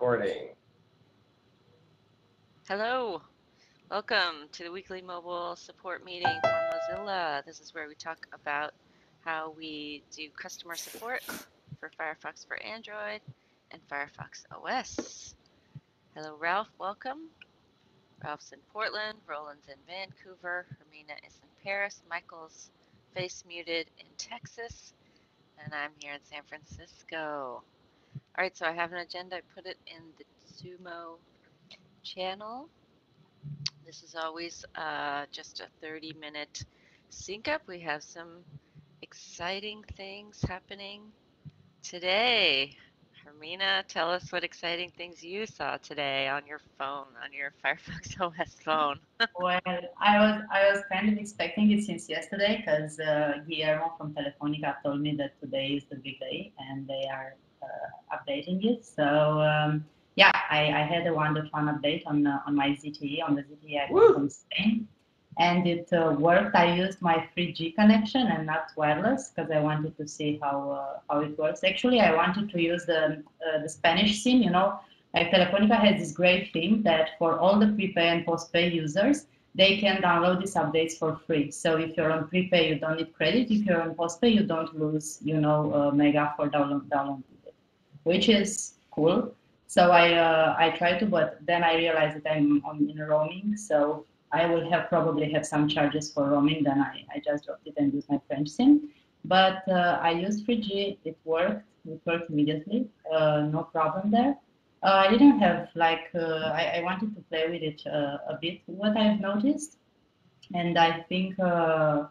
recording. Hello, welcome to the weekly mobile support meeting for Mozilla. This is where we talk about how we do customer support for Firefox for Android and Firefox OS. Hello, Ralph, welcome. Ralph's in Portland, Roland's in Vancouver, Hermina is in Paris, Michael's face muted in Texas, and I'm here in San Francisco. All right, so I have an agenda. I put it in the Sumo channel. This is always uh, just a 30 minute sync up. We have some exciting things happening today. Hermina, tell us what exciting things you saw today on your phone, on your Firefox OS phone. well, I was I was kind of expecting it since yesterday because uh, Guillermo from Telefonica told me that today is the big day and they are updating it. So um, yeah, I, I, had a wonderful update on uh, on my ZTE on the ZTE from Spain and it uh, worked. I used my 3G connection and not wireless because I wanted to see how uh, how it works. Actually, I wanted to use the uh, the Spanish SIM. You know, like Telefonica has this great thing that for all the prepay and postpay users, they can download these updates for free. So if you're on prepay, you don't need credit. If you're on postpay, you don't lose, you know, uh, mega for download downloading it, which is cool. So I uh, I tried to, but then I realized that I'm on in roaming, so I will have probably have some charges for roaming. Then I, I just dropped it and used my French SIM. But uh, I used 3G. It worked. It worked immediately. Uh, no problem there. Uh, I didn't have like uh, I, I, wanted to play with it uh, a bit. What I've noticed, and I think uh,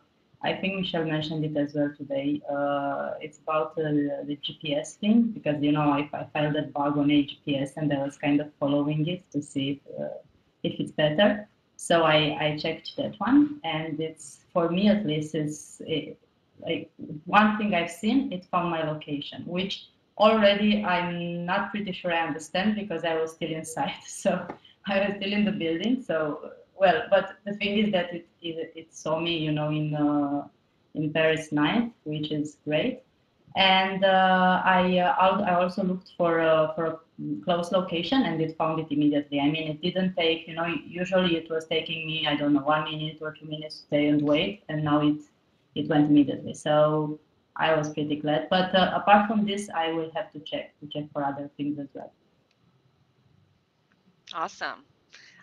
I think Michelle mentioned it as well today. Uh, it's about uh, the GPS thing because you know I, I found that bug on AGPS and I was kind of following it to see if, uh, if it's better. So I, I checked that one, and it's for me at least is like one thing I've seen. It found my location, which already I'm not pretty sure I understand because I was still inside. So I was still in the building. So well, but the thing is that it it, it saw me, you know, in uh, in Paris night, which is great. And uh, I uh, I also looked for uh, for a close location and it found it immediately. I mean, it didn't take, you know, usually it was taking me, I don't know, one minute or two minutes to stay and wait, and now it, it went immediately. So I was pretty glad. But uh, apart from this, I will have to check, to check for other things as well. Awesome.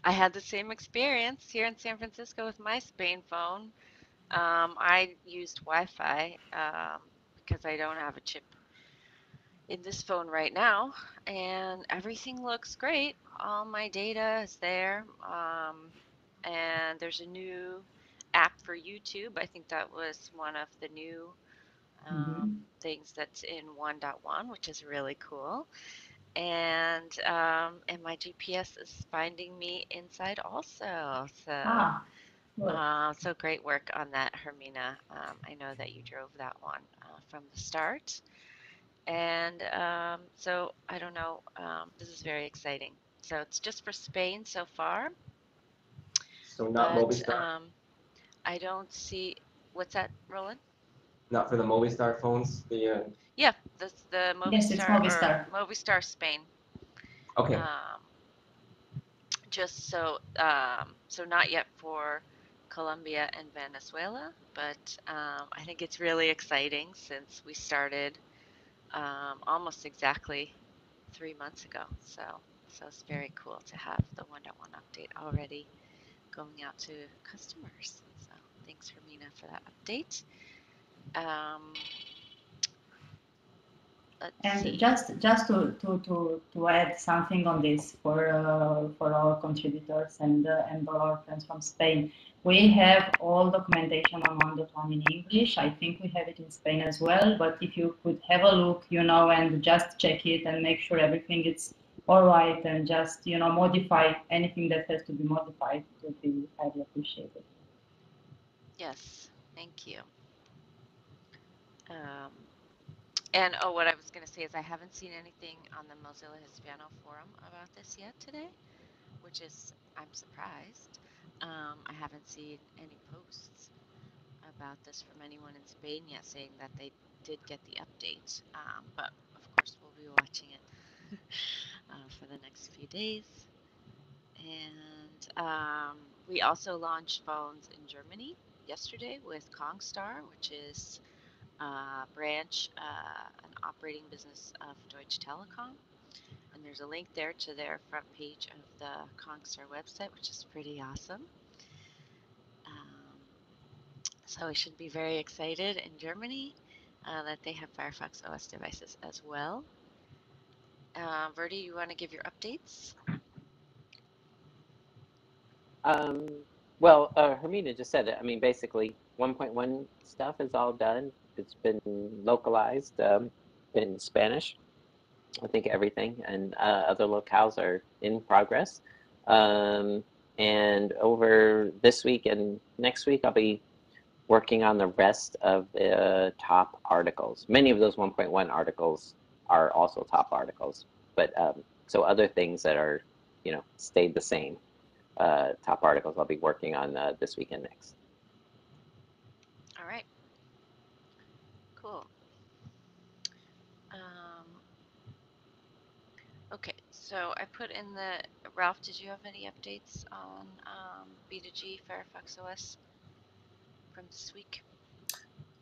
I had the same experience here in San Francisco with my Spain phone. Um, I used Wi-Fi um, because I don't have a chip in this phone right now and everything looks great all my data is there um, and there's a new app for youtube i think that was one of the new um, mm-hmm. things that's in 1.1 which is really cool and um, and my gps is finding me inside also so ah, uh, so great work on that hermina um, i know that you drove that one uh, from the start and um, so I don't know. Um, this is very exciting. So it's just for Spain so far. So not but, Movistar. Um, I don't see. What's that, Roland? Not for the Movistar phones. The uh... yeah, the the Movistar, yes, it's Movistar. Movistar Spain. Okay. Um, just so um, so not yet for Colombia and Venezuela, but um, I think it's really exciting since we started um, almost exactly three months ago. So, so it's very cool to have the 1.1 update already going out to customers. So thanks, Hermina, for that update. Um, and see. just just to, to, to, to add something on this for uh, for our contributors and uh, and all our friends from Spain, we have all documentation on 1.1 in English. I think we have it in Spain as well. But if you could have a look, you know, and just check it and make sure everything is all right and just, you know, modify anything that has to be modified, it would be highly appreciated. Yes, thank you. Um, and oh, what I was going to say is I haven't seen anything on the Mozilla Hispano forum about this yet today, which is, I'm surprised. Um, I haven't seen any posts about this from anyone in Spain yet saying that they did get the update. Um, but of course, we'll be watching it uh, for the next few days. And um, we also launched phones in Germany yesterday with Congstar, which is a branch, uh, an operating business of Deutsche Telekom. And there's a link there to their front page of the Congstar website, which is pretty awesome. Um, so we should be very excited in Germany uh, that they have Firefox OS devices as well. Uh, Verdi, you want to give your updates? Um, well, uh, Hermina just said it. I mean, basically, 1.1 stuff is all done. It's been localized um, in Spanish. I think everything, and uh, other locales are in progress. Um, and over this week and next week, I'll be working on the rest of the top articles. Many of those 1.1 articles are also top articles, but um, so other things that are, you know, stayed the same uh, top articles I'll be working on uh, this weekend next. All right. Cool. Um, okay, so I put in the Ralph. Did you have any updates on um, B2G Firefox OS from this week?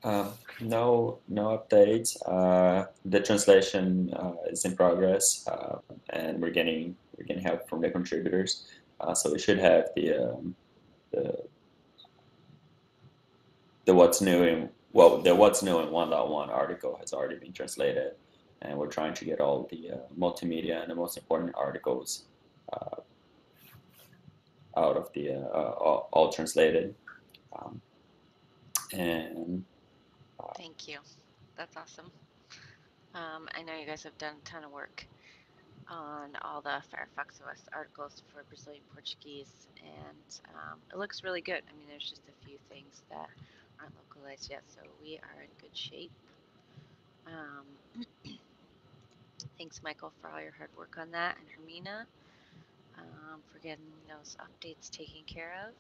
Uh, no, no updates. Uh, the translation uh, is in progress, uh, and we're getting we're getting help from the contributors. Uh, so we should have the um, the the what's new in well the what's new in 1.1 article has already been translated, and we're trying to get all the uh, multimedia and the most important articles out of the all, all, translated. Um, and Thank you. That's awesome. Um, I know you guys have done a ton of work on all the Firefox OS articles for Brazilian Portuguese, and um, it looks really good. I mean, there's just a few things that aren't localized yet, so we are in good shape. Um, thanks, Michael, for all your hard work on that, and Hermina um, for getting those updates taken care of.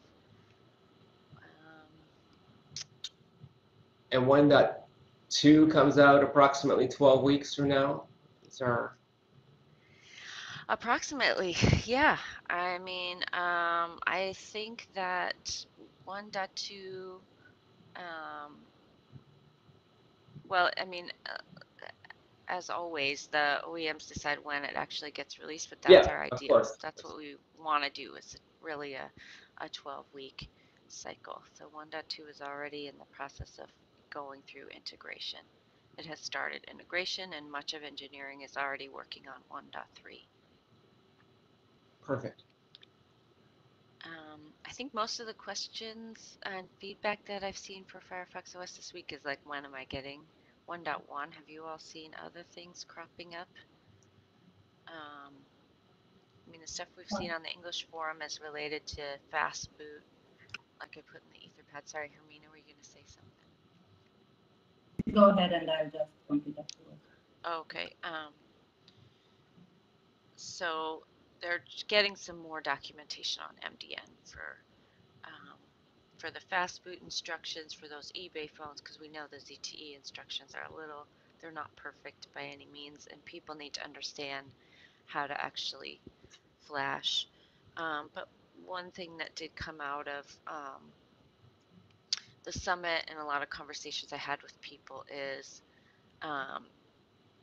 and one that two comes out approximately 12 weeks from now. It's our Approximately, yeah. I mean, um, I think that 1.2, um, well, I mean, uh, as always, the OEMs decide when it actually gets released, but that's Yeah, our of ideal. That's what we want to do It's really a, a 12 week cycle. So 1.2 is already in the process of going through integration. It has started integration and much of engineering is already working on 1.3. perfect. Um, I think most of the questions and feedback that I've seen for Firefox OS this week is like, when am I getting 1.1? Have you all seen other things cropping up? Um, I mean, the stuff we've seen on the English forum is related to fast boot, like I put in the Etherpad. Sorry, Hermina, were you going to say something? Go ahead and I'll just complete afterwards. Okay. Um, so they're getting some more documentation on MDN for for the fast boot instructions for those eBay phones because we know the ZTE instructions are a little they're not perfect by any means and people need to understand how to actually flash. Um, but one thing that did come out of um, the summit and a lot of conversations I had with people is, um,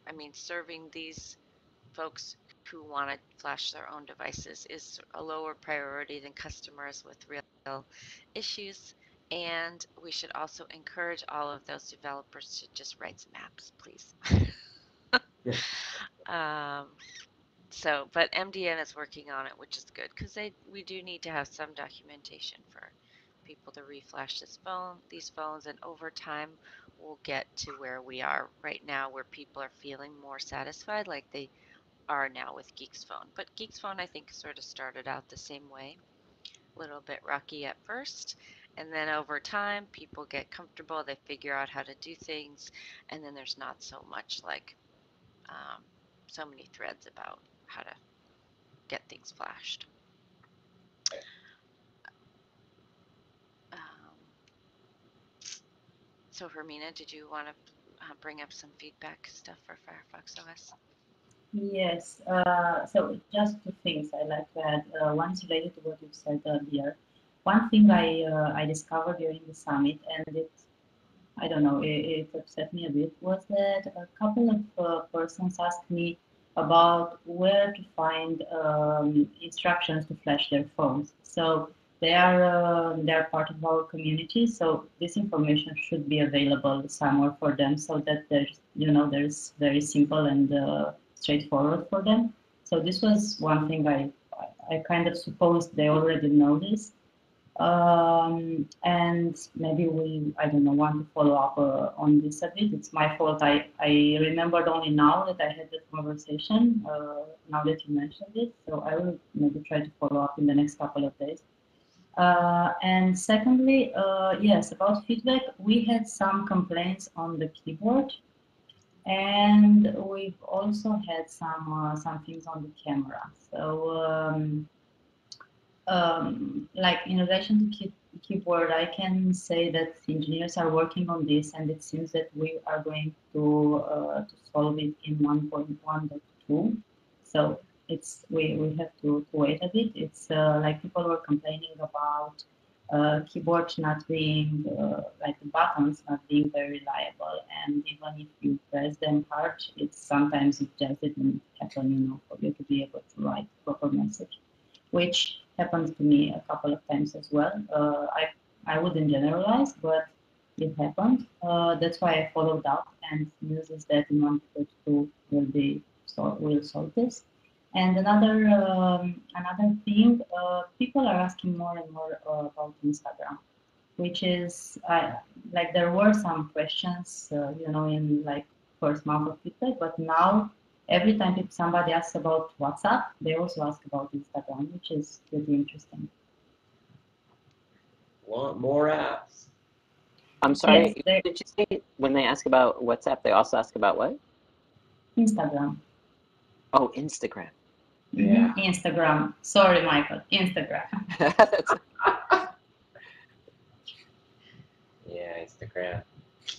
I mean, serving these folks who want to flash their own devices is a lower priority than customers with real issues. And we should also encourage all of those developers to just write some apps, please. Yeah. um, so, but MDN is working on it, which is good because they we do need to have some documentation for people to reflash this phone, these phones, and over time we'll get to where we are right now, where people are feeling more satisfied, like they are now with Geeks Phone. But Geeks Phone, I think, sort of started out the same way, little bit rocky at first, and then over time people get comfortable, they figure out how to do things, and then there's not so much like um, so many threads about how to get things flashed. Um, so Hermina, did you want to uh, bring up some feedback stuff for Firefox OS? Yes, uh, so just two things I'd like to add. Uh, one is related to what you said earlier. One thing I uh, I discovered during the summit, and it I don't know, it, it upset me a bit, was that a couple of uh, persons asked me about where to find um, instructions to flash their phones. So they are uh, they are part of our community, so this information should be available somewhere for them, so that there's you know there's very simple and uh, straightforward for them. So this was one thing I I kind of supposed they already know this, um, and maybe we I don't know want to follow up uh, on this a bit. It's my fault. I I remembered only now that I had this conversation. Uh, now that you mentioned it, so I will maybe try to follow up in the next couple of days. Uh, and secondly, uh, yes, about feedback, we had some complaints on the keyboard, and we've also had some uh, some things on the camera. So, um, um, like in relation to key, keyboard, I can say that engineers are working on this, and it seems that we are going to uh, to solve it in 1.1.2. So it's we, we have to, to wait a bit. It's uh, like people were complaining about uh, keyboard not being uh, like the buttons not being very reliable, and even if you press them hard, it's sometimes it just didn't happen, you know, for you to be able to write proper message, which happened to me a couple of times as well. Uh, I I wouldn't generalize, but it happened. Uh, that's why I followed up and uses that in one two will be so will solve this. And another um, another thing, uh, people are asking more and more uh, about Instagram, which is uh, like there were some questions, uh, you know, in like first month of feedback, but now every time somebody asks about WhatsApp, they also ask about Instagram, which is pretty interesting. Want more apps? I'm sorry. Yes, did you say when they ask about WhatsApp, they also ask about what? Instagram. Oh, Instagram. Yeah. Mhm, Instagram. Sorry, Michael. Instagram. Yeah, Instagram.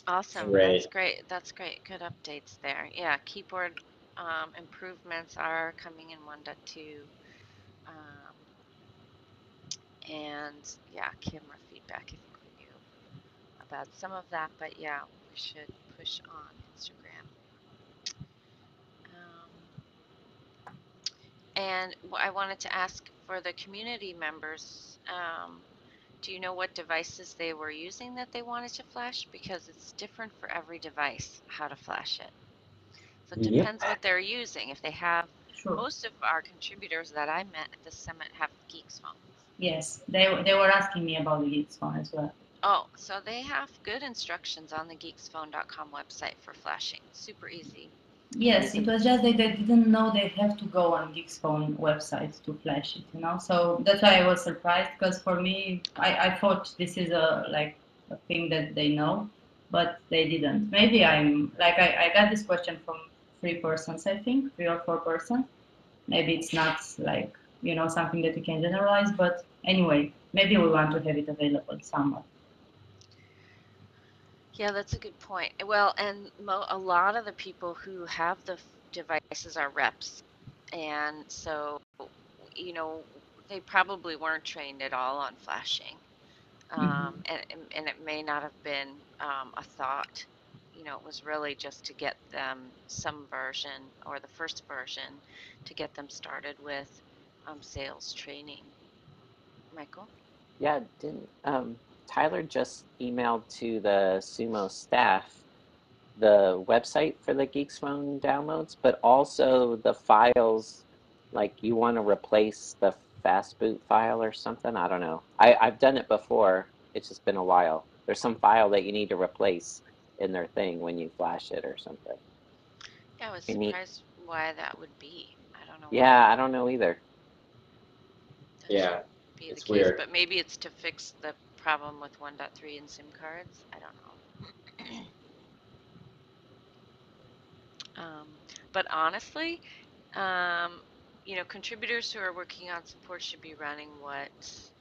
Awesome. Great. That's great. That's great. Good updates there. Yeah, keyboard um, improvements are coming in 1.2. Um, and yeah, camera feedback. I think we knew about some of that, but yeah, we should push on Instagram. Um, and I wanted to ask for the community members. Um, do you know what devices they were using that they wanted to flash? Because it's different for every device how to flash it. So it Yep. depends what they're using. If they have, Sure. most of our contributors that I met at the summit have Geeks phones. Yes, they they were asking me about the Geeks phone as well. Oh, so they have good instructions on the geeksphone.com website for flashing. Super easy. Yes, it was just that they didn't know they have to go on Geeks phone website to flash it, you know. So that's why I was surprised because for me, I, I thought this is a like a thing that they know, but they didn't. Maybe I'm like I, I got this question from three persons, I think, three or four persons. Maybe it's not like you know something that you can generalize, but anyway, maybe we want to have it available somewhere. Yeah, that's a good point. Well, and mo- a lot of the people who have the f- devices are reps. And so, you know, they probably weren't trained at all on flashing. Um, and, and- and it may not have been um, a thought. You know, it was really just to get them some version or the first version to get them started with um, sales training. Michael? yeah, didn't um, Tyler just emailed to the Sumo staff the website for the Geeks Phone downloads, but also the files. Like you want to replace the fastboot file or something. I don't know. I, I've done it before. It's just been a while. There's some file that you need to replace in their thing when you flash it or something. Yeah, I was You need- surprised why that would be. I don't know. why Yeah, I don't know either. that Yeah, should Be the it's case, weird. but maybe it's to fix the problem with 1.3 and SIM cards. I don't know. Um, but honestly, um, you know, contributors who are working on support should be running what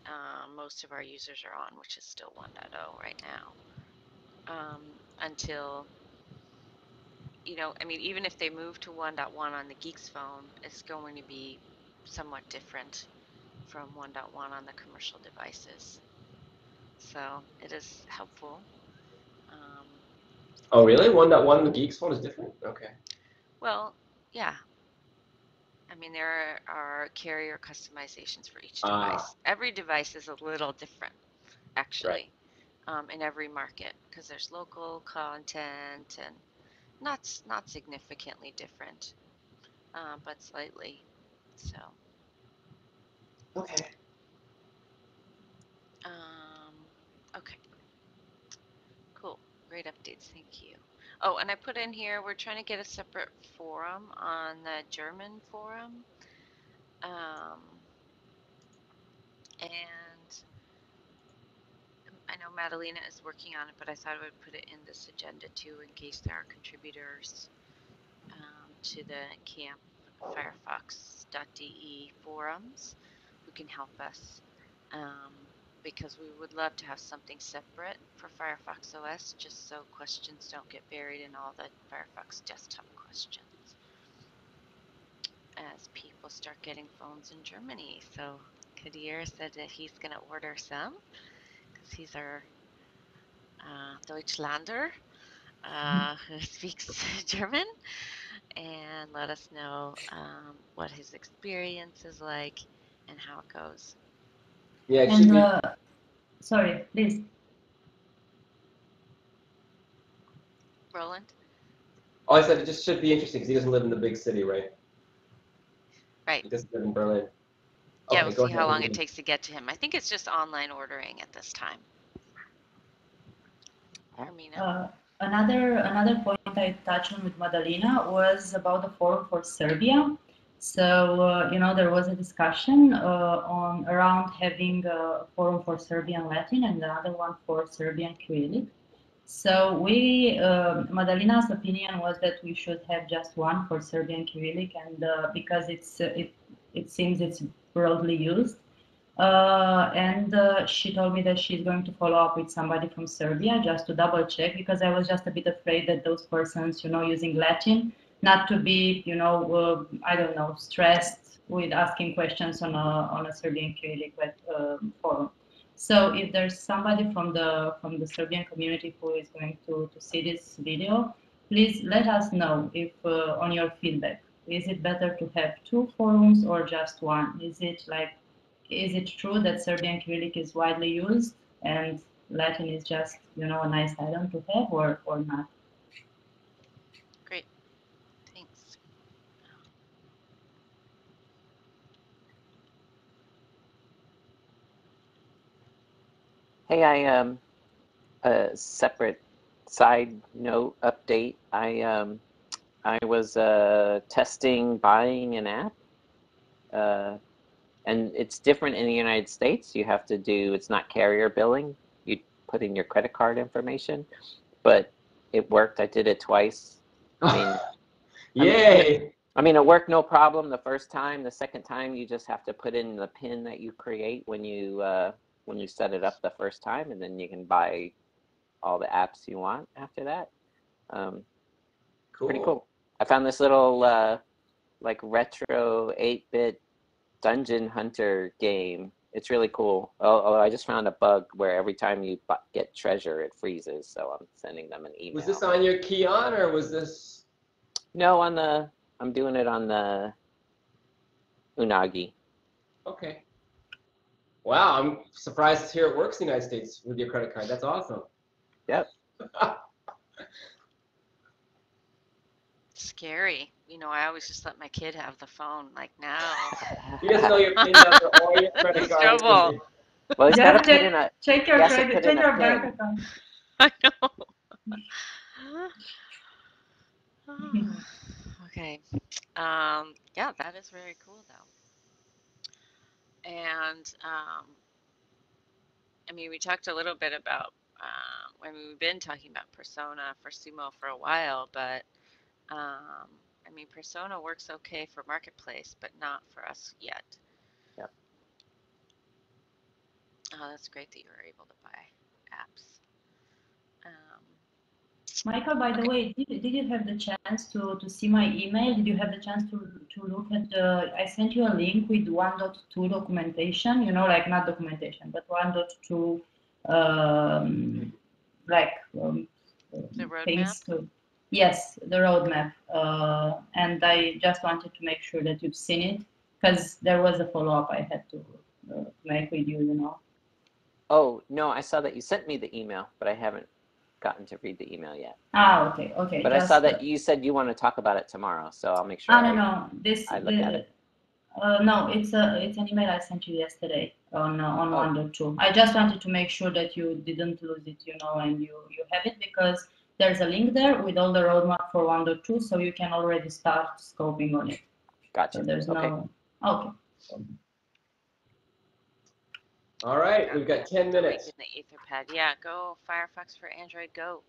um, most of our users are on, which is still 1.0 right now. Um, until you know, I mean, even if they move to 1.1 on the Geeks phone, it's going to be somewhat different from 1.1 on the commercial devices. So it is helpful. Um, Oh, really? One dot one, the Geeks phone is different. Okay. well, yeah. I mean, there are carrier customizations for each Ah. device. Every device is a little different, actually, um, in every market because there's local content and not not significantly different, uh, but slightly. So, Okay. um, okay, cool, great updates. Thank you. Oh, and I put in here we're trying to get a separate forum on the German forum. Um, and I know Madalina is working on it, but I thought I would put it in this agenda too in case there are contributors um, to the camp firefox.de forums who can help us. Um, because we would love to have something separate for Firefox OS just so questions don't get buried in all the Firefox desktop questions as people start getting phones in Germany. So Kadir said that he's going to order some because he's our uh, Deutschlander uh, who speaks German and let us know um, what his experience is like and how it goes. Yeah, it And uh, sorry, please. Roland? Oh, I said it just should be interesting because he doesn't live in the big city, right? Right. He doesn't live in Berlin. Yeah, Okay, we'll go see how long it takes to get to him. I think it's just online ordering at this time. Hermina? Uh, another another point I touched on with Madalina was about the forum for Serbia. So uh, you know there was a discussion uh, on around having a forum for Serbian Latin and another one for Serbian Cyrillic. So we uh, Madalina's opinion was that we should have just one for Serbian Cyrillic and uh, because it's it it seems it's broadly used. Uh, and uh, she told me that she's going to follow up with somebody from Serbia just to double check because I was just a bit afraid that those persons, you know, using Latin, not to be, you know, uh, I don't know, stressed with asking questions on a on a Serbian Cyrillic um, forum. So if there's somebody from the from the Serbian community who is going to, to see this video, please let us know if uh, on your feedback. Is it better to have two forums or just one? Is it like is it true that Serbian Cyrillic is widely used and Latin is just, you know, a nice item to have or, or not? Hey, I um a separate side note update. I um I was uh testing buying an app. Uh and it's different in the United States. You have to do it's not carrier billing. You put in your credit card information, but it worked. I did it twice. I mean, Yay! I mean, it worked no problem the first time. The second time, you just have to put in the pin that you create when you uh, when you set it up the first time, and then you can buy all the apps you want after that. Um, Cool. Pretty cool. I found this little uh, like retro eight bit dungeon hunter game. It's really cool. Oh, oh, I just found a bug where every time you bu- get treasure, it freezes. So I'm sending them an email. Was this on your Keon or was this? No, on the. I'm doing it on the Unagi. Okay. Wow, I'm surprised to hear it works in the United States with your credit card. That's awesome. Yep. Scary. You know, I always just let my kid have the phone. Like now, you doesn't know your PIN number or your credit It's card. trouble. Well, he's Yeah, got to put check- in a. Check your Yes, credit, put check your bank account. I know. okay. Um, yeah, that is very cool though. And um, I mean, we talked a little bit about. Um, I mean, we've been talking about Persona for Sumo for a while, but um, I mean, Persona works okay for Marketplace, but not for us yet. Yep. Oh, that's great that you were able to buy apps. Michael, by the way, did, did you have the chance to, to see my email? Did you have the chance to, to look at the, I sent you a link with 1.2 documentation, you know, like not documentation, but 1.2, um, like, um, The things to, yes, the roadmap. Uh, and I just wanted to make sure that you've seen it because there was a follow-up I had to uh, make with you, you know. Oh, no, I saw that you sent me the email, but I haven't gotten to read the email yet. Ah, okay, okay. But I saw that you said you want to talk about it tomorrow, so I'll make sure. Ah, no, I- know this, I look at it. Uh, no, it's a, it's an email I sent you yesterday on, uh, on Oh. one dot two. I just wanted to make sure that you didn't lose it, you know, and you, you have it because there's a link there with all the roadmap for one dot two, so you can already start scoping on it. So Gotcha. there's Okay. no, okay. All right, we've got 10 Link minutes. Etherpad. Yeah, go Firefox for Android, go.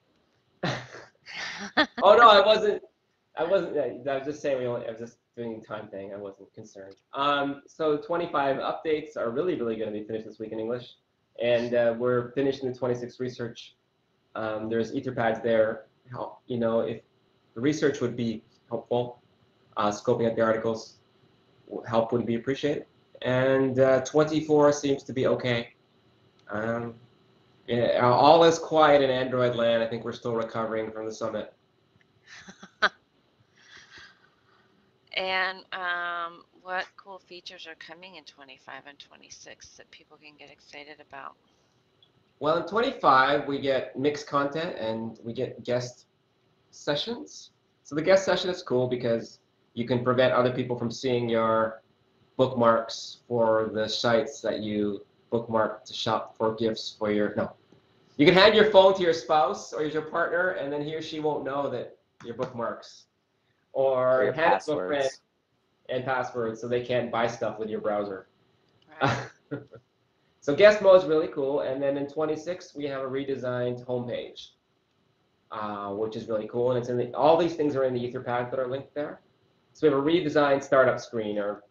oh no, I wasn't. I wasn't. I was just saying we only. I was just doing time thing. I wasn't concerned. Um, so 25 updates are really, really going to be finished this week in English, and uh, we're finishing the 26 research. Um, there's Etherpads there. Help, you know, if the research would be helpful, uh, scoping out the articles, help would be appreciated. And uh, 24 seems to be okay. Um, yeah, all is quiet in Android land. I think we're still recovering from the summit. And um, what cool features are coming in 25 and 26 that people can get excited about? Well, in 25, we get mixed content and we get guest sessions. So the guest session is cool because you can prevent other people from seeing your bookmarks for the sites that you bookmark to shop for gifts for your, no. You can hand your phone to your spouse or your partner and then he or she won't know that your bookmarks. Or Or your hand it to a passwords. and passwords so they can't buy stuff with your browser. Right. so guest mode is really cool. And then in 26, we have a redesigned homepage, uh, which is really cool. And it's in the, all these things are in the Etherpad that are linked there. So we have a redesigned startup screen, or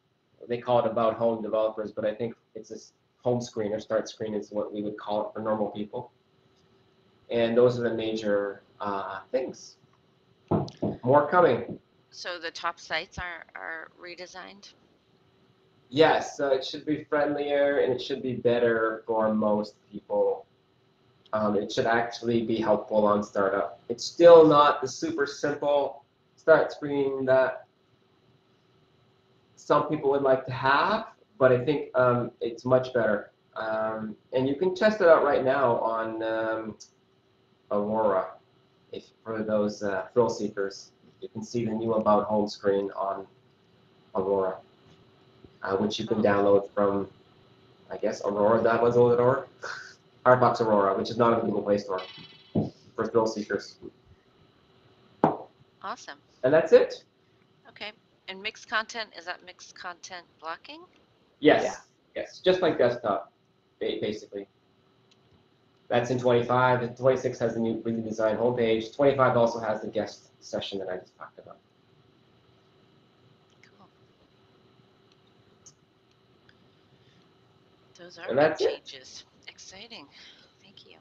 they call it about home developers, but I think it's this home screen or start screen is what we would call it for normal people. And those are the major uh, things. More coming. So the top sites are, are redesigned? Yes, so it should be friendlier and it should be better for most people. Um, it should actually be helpful on startup. It's still not the super simple start screen that some people would like to have, but I think um, it's much better. Um, and you can test it out right now on um, Aurora. If for those uh, thrill seekers, you can see the new About Home screen on Aurora uh, which you can download from, I guess, aurora.mozilla.org. Firefox Aurora, which is not in the Google Play Store for thrill seekers. Awesome. And that's it. Okay. And mixed content, is that mixed content blocking? Yes. Yeah. Yes. Just like desktop, basically. That's in 25. And 26 has the new really designed homepage. 25 also has the guest session that I just talked about. Cool. Those are And that's it. changes. Exciting. Thank you.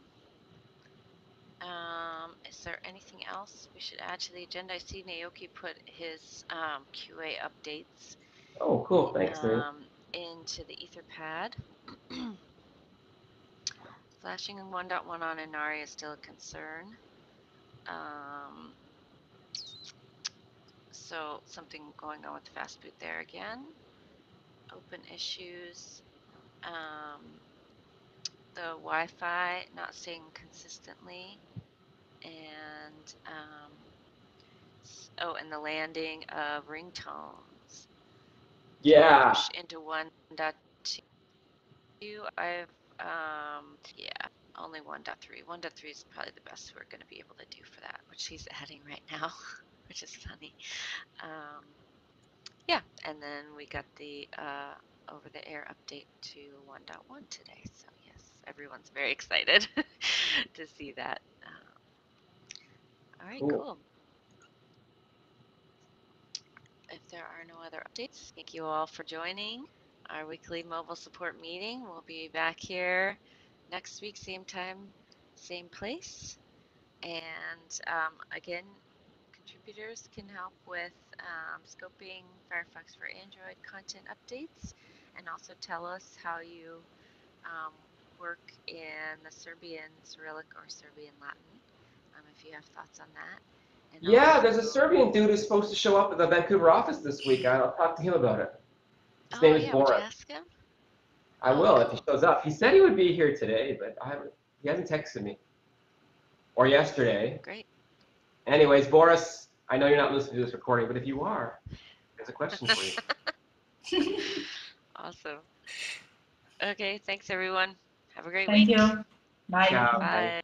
Um, is there anything else we should add to the agenda? I see Naoki put his um, QA updates Oh, cool. Thanks, um, into the Etherpad. Flashing in 1.1 on Inari is still a concern. Um, so something going on with the fast boot there again. Open issues. Um, the Wi-Fi not staying consistently, and um, oh, and the landing of ringtones Yeah. into 1.2. I've, um, yeah, only 1.3. 1.3 is probably the best we're going to be able to do for that, which he's adding right now, which is funny. Um, yeah, and then we got the uh, over the air update to 1.1 today. So, yes, everyone's very excited to see that. Um, all right, Cool. cool. If there are no other updates, thank you all for joining our weekly mobile support meeting. We'll be back here next week, same time, same place. And um, again, contributors can help with um, scoping Firefox for Android content updates and also tell us how you um, work in the Serbian Cyrillic or Serbian Latin, um, if you have thoughts on that. And Yeah, there's a Serbian dude who's supposed to show up at the Vancouver office this week. I'll talk to him about it. His Oh, name is yeah, would you Boris. ask him? I will if he shows up. He said he would be here today, but I haven't, he hasn't texted me. Or yesterday. Great. Anyways, Boris, I know you're not listening to this recording, but if you are, there's a question for you. Awesome. Okay, thanks everyone. Have a great Thank week. you. Bye. Ciao. Bye.